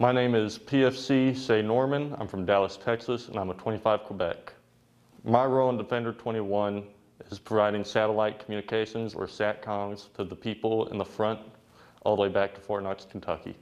My name is PFC Say Norman. I'm from Dallas, Texas, and I'm a 25 Quebec. My role in Defender 21 is providing satellite communications or SATCOMs to the people in the front all the way back to Fort Knox, Kentucky.